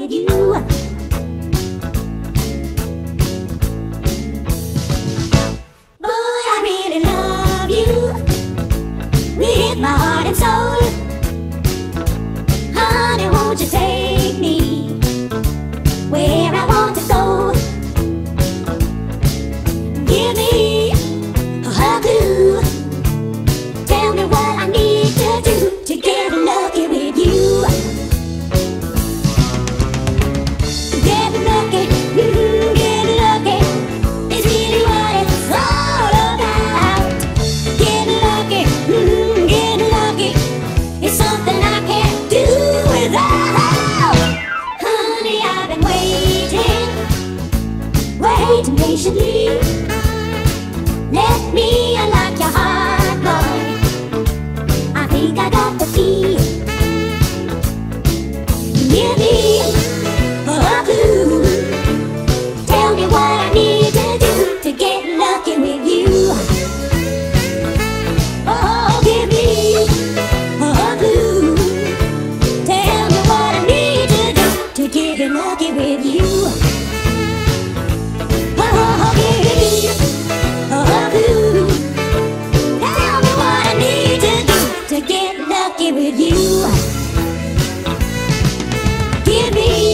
with you. Boy, I really love you. With my heart and soul. Waiting patiently. give it you. Give me